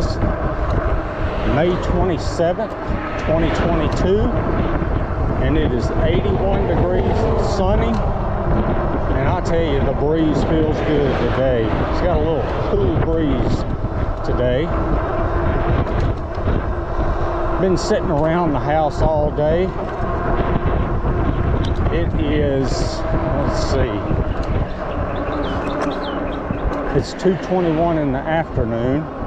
is May 27th, 2022, and it is 81 degrees, sunny, and I tell you, the breeze feels good today. It's got a little cool breeze today. Been sitting around the house all day. It is, let's see, it's 2.21 in the afternoon.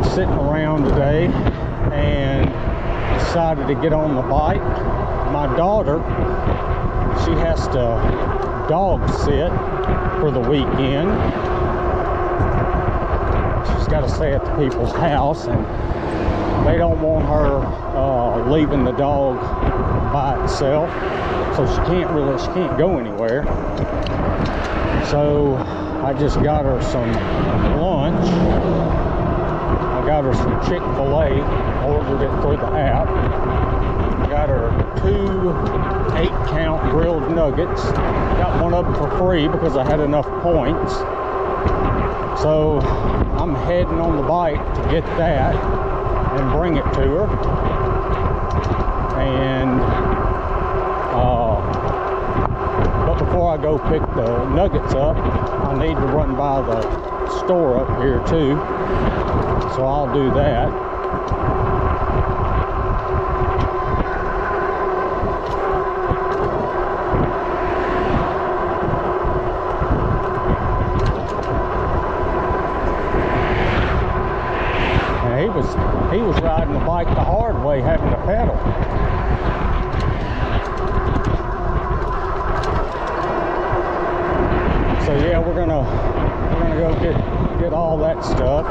Been sitting around today and decided to get on the bike. My daughter, she has to dog sit for the weekend. She's got to stay at the people's house and they don't want her uh, leaving the dog by itself so she can't really she can't go anywhere so I just got her some lunch got some Chick-fil-A. Ordered it through the app. Got her two eight count grilled nuggets. Got one of them for free because I had enough points. So I'm heading on the bike to get that and bring it to her. And uh, but before I go pick the nuggets up, I need to run by the store up here too. So I'll do that. He was riding the bike the hard way, having to pedal. So yeah we're gonna we're gonna go get get all that stuff.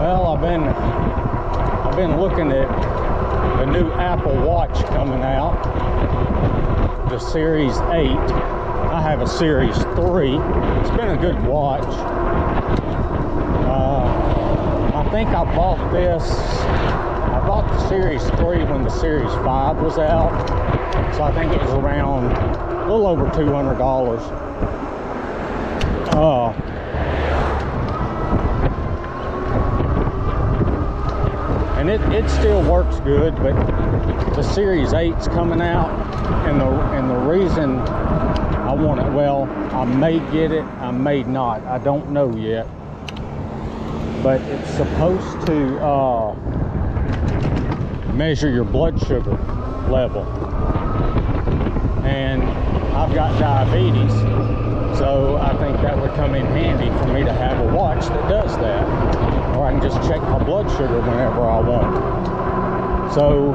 Well I've been I've been looking at the new Apple Watch coming out the Series 8. I have a Series 3. It's been a good watch. Uh, I think I bought this, I bought the Series 3 when the Series 5 was out. So I think it was around a little over $200. Uh, and it, it still works good, but the Series 8's coming out and the and the reason I want it well I may get it I may not I don't know yet. But it's supposed to uh, measure your blood sugar level. And I've got diabetes so I think that would come in handy for me to have a watch that does that or I can just check my blood sugar whenever I want. So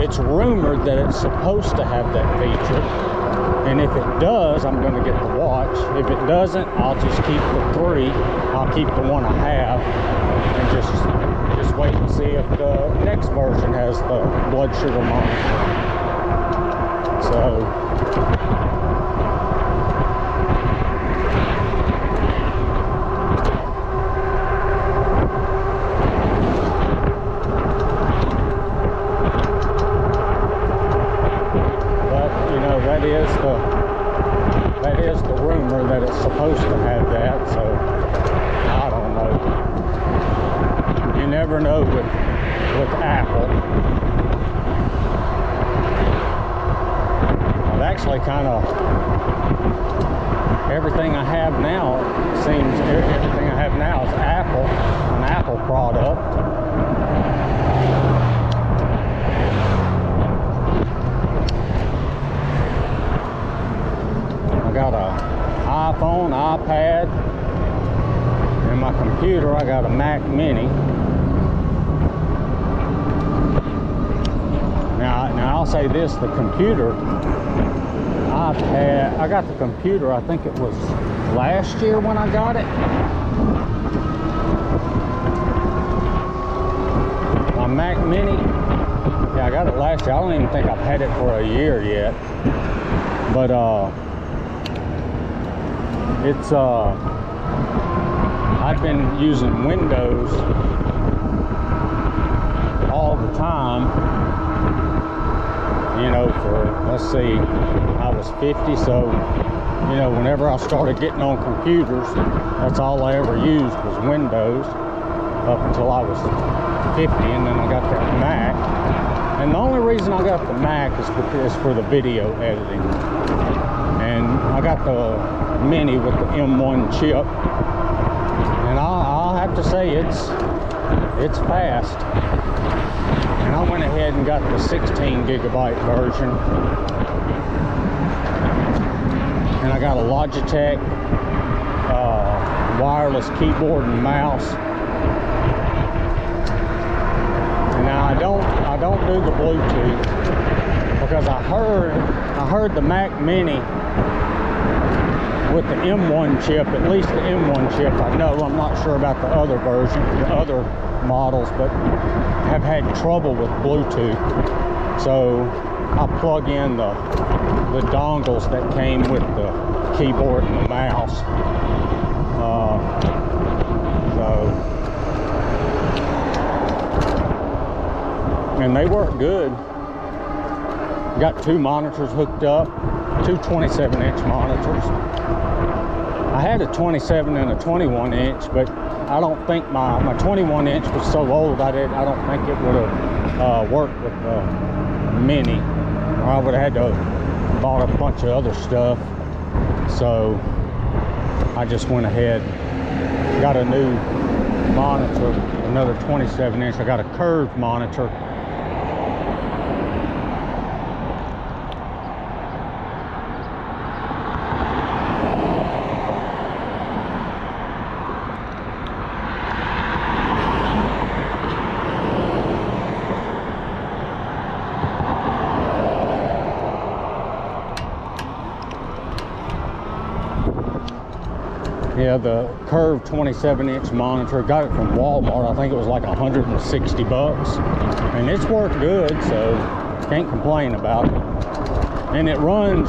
it's rumored that it's supposed to have that feature and if it does i'm going to get the watch. If it doesn't i'll just keep the three. I'll keep the one i have and just just wait and see if the next version has the blood sugar monitor so that is the that is the rumor that it's supposed to have that so I don't know you never know with with Apple I've actually kind of everything I have now seems everything I have now is Apple an Apple product I got a iPhone, iPad, and my computer, I got a Mac Mini. Now, now I'll say this, the computer, I've had, I got the computer, I think it was last year when I got it. My Mac Mini Yeah, I got it last year. I don't even think I've had it for a year yet. But uh, it's uh, I've been using Windows all the time. You know, for let's see, I was 50, so you know, whenever I started getting on computers, that's all I ever used was Windows up until I was 50, and then I got that Mac. And the only reason I got the Mac is because for the video editing. And I got the Mini with the M1 chip, and I'll, I'll have to say it's it's fast. And I went ahead and got the 16 gigabyte version. And I got a Logitech uh, wireless keyboard and mouse. Now I don't I don't do the Bluetooth because I heard I heard the Mac Mini with the M1 chip, at least the M1 chip. I know I'm not sure about the other version, the other models, but have had trouble with Bluetooth. So I plug in the the dongles that came with the keyboard and the mouse. Uh, so and they work good. Got two monitors hooked up, two 27 inch monitors. I had a 27 and a 21 inch, but I don't think my, my 21 inch was so old I did I don't think it would have uh, worked with the mini. Or I would have had to bought a bunch of other stuff. So I just went ahead, got a new monitor, another 27 inch. I got a curved monitor Yeah, the curved 27 inch monitor, got it from Walmart. I think it was like 160 bucks. And it's worked good, so can't complain about it. And it runs,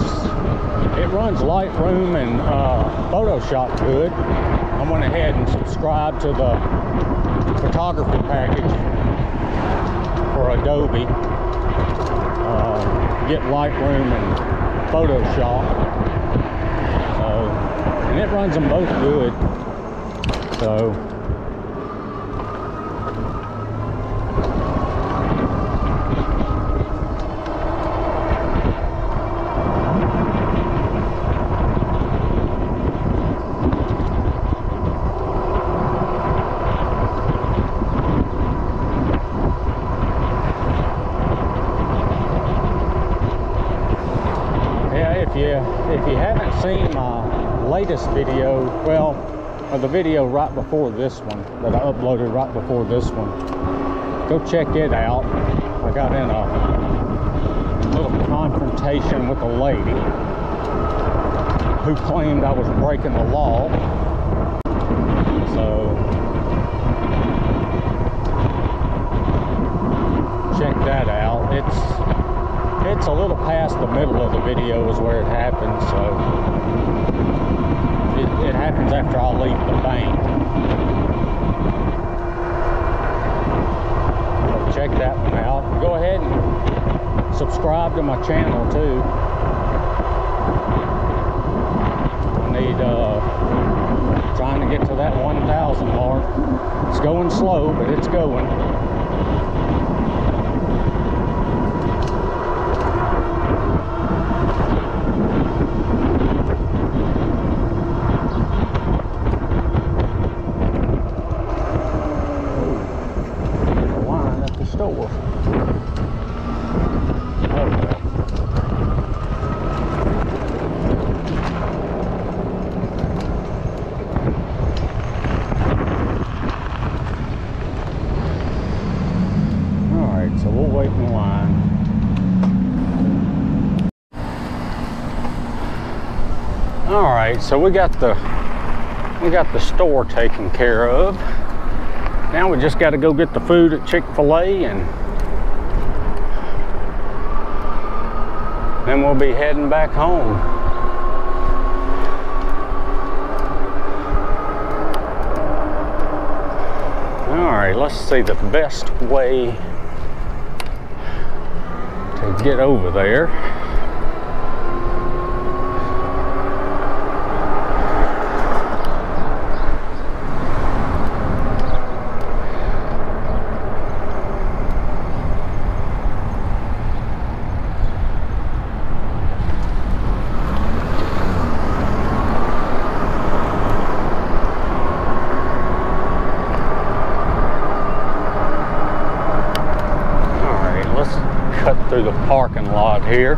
it runs Lightroom and uh, Photoshop good. I went ahead and subscribed to the photography package for Adobe. Uh, get Lightroom and Photoshop runs them both good. So if you if you haven't seen my latest video, well, uh, the video right before this one that I uploaded right before this one. Go check it out. I got in a little confrontation with a lady who claimed I was breaking the law. So check that out. It's it's a little past the middle of the video is where it happens, so happens after I leave the bank. So check that one out. Go ahead and subscribe to my channel too. I need uh trying to get to that 1,000 mark. It's going slow, but it's going. Right so we got the we got the store taken care of now we just got to go get the food at Chick-fil-A and then we'll be heading back home. All right, let's see the best way to get over there. Through the parking lot here.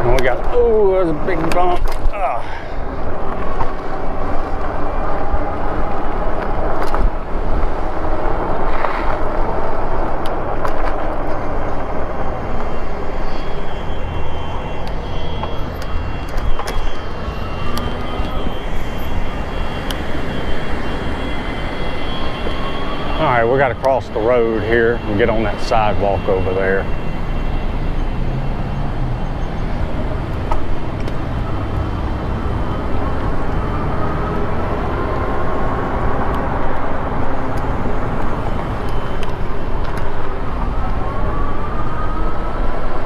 And we got, oh, there's a big bump. Ah. All right, we got to cross the road here and get on that sidewalk over there.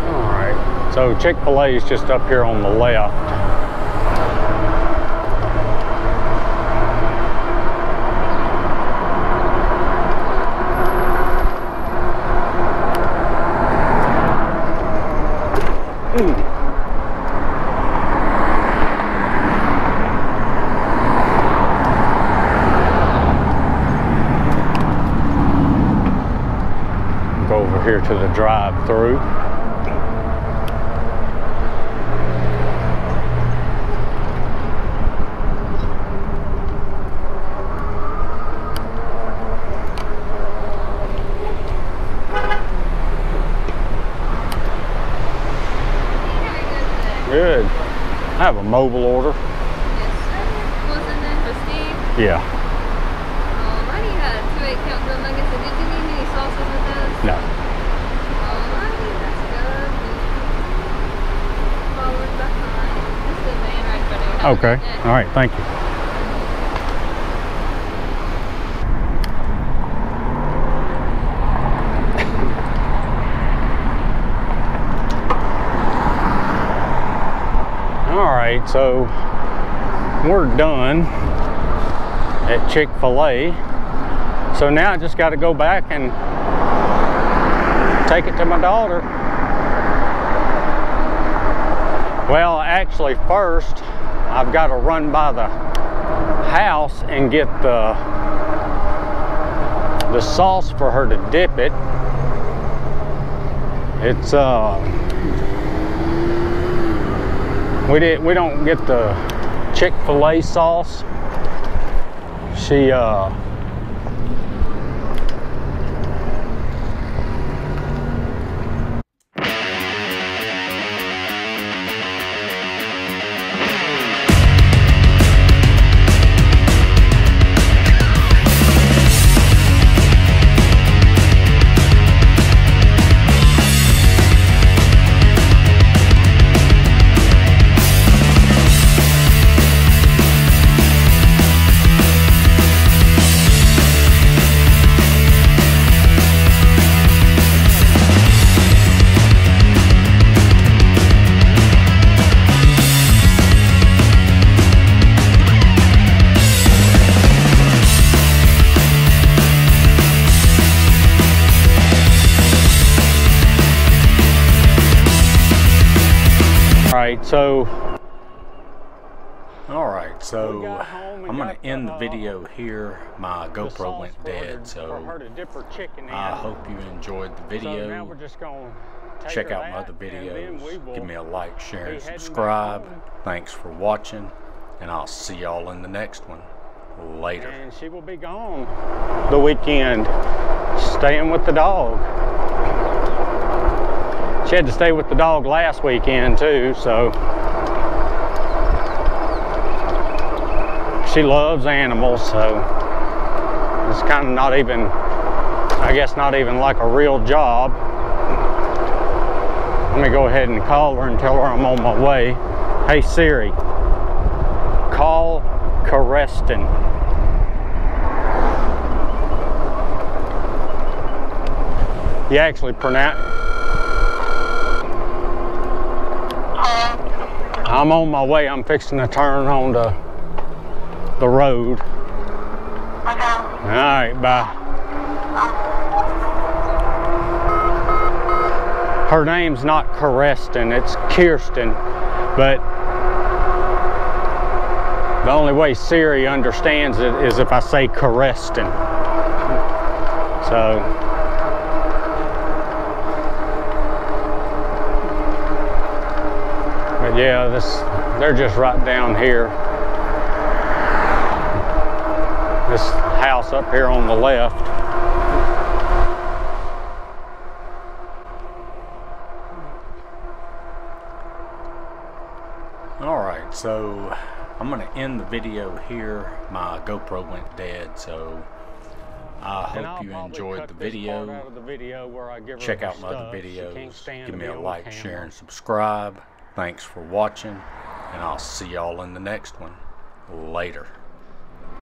All right, so Chick-fil-A is just up here on the left. Go over here to the drive-through. Good. I have a mobile order. Yes, sir. Wasn't that for Steve? Yeah. Alrighty, you had two eight count grilled nuggets. And did you need any sauces with those? No. Alrighty, that's good. Forward behind. This is the man right for you. Have a Okay. All right. Thank you. All right, so we're done at Chick-fil-A. So now I just got to go back and take it to my daughter. Well, actually, first I've got to run by the house and get the the sauce for her to dip it. It's uh we did we don't get the Chick-fil-A sauce. She uh right, so All right, so got home and I'm gonna end the video here. My GoPro went dead, to- for her so to dip her chicken in. I hope you enjoyed the So now video. we're just gonna Check out my other and then we videos. Give me a like, share, and subscribe. Thanks for watching, and I'll see y'all in the next one. Later. And she will be gone the weekend, staying with the dog. She had to stay with the dog last weekend too, so she loves animals, so it's kind of not even, I guess, not even like a real job. Let me go ahead and call her and tell her I'm on my way. Hey Siri, call Careston. You actually pronounce. I'm on my way. I'm fixing to turn on the the road. All right, bye. Her name's not Careston, it's Kirsten, but the only way Siri understands it is if I say Careston. So, but yeah, this they're just right down here. This house up here on the left. All right, so I'm gonna end the video here. My GoPro went dead, so I hope you enjoyed the video. the video where I give Check out my other videos. Give me a like, share, and subscribe. Thanks for watching, and I'll see y'all in the next one. Later.